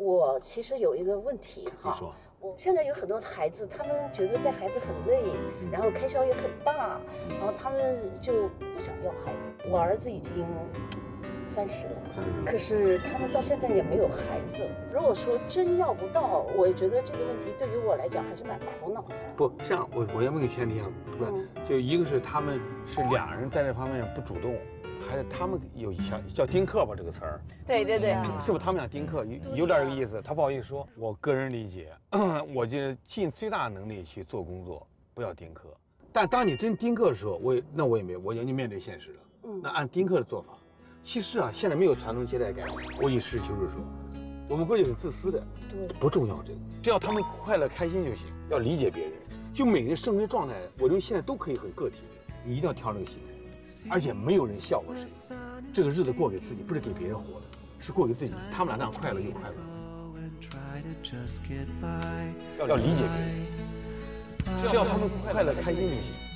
我其实有一个问题哈，你说，我现在有很多孩子，他们觉得带孩子很累，然后开销也很大，然后他们就不想要孩子。我儿子已经三十了。可是他们到现在也没有孩子。如果说真要不到，我觉得这个问题对于我来讲还是蛮苦恼的。不这样，我我要问个前提啊，不嗯，就一个是他们是俩人在这方面不主动，还是他们有想叫丁克吧这个词儿，对对对，是不是他们想丁克有有点这个意思？他不好意思说，我个人理解，我就尽最大能力去做工作，不要丁克。但当你真丁克的时候，我也那我也没，我已经面对现实了。嗯那按丁克的做法，其实啊，现在没有传宗接代概念。我以实事求是说，我们过去很自私的，对，不重要这个，只要他们快乐开心就行。要理解别人，就每个人生活状态，我认为现在都可以很个体的，你一定要调整个心态，而且没有人笑话谁。这个日子过给自己，不是给别人活的，是过给自己。他们俩那样快乐就快乐，要要理解别人，只要他们快乐开心就行。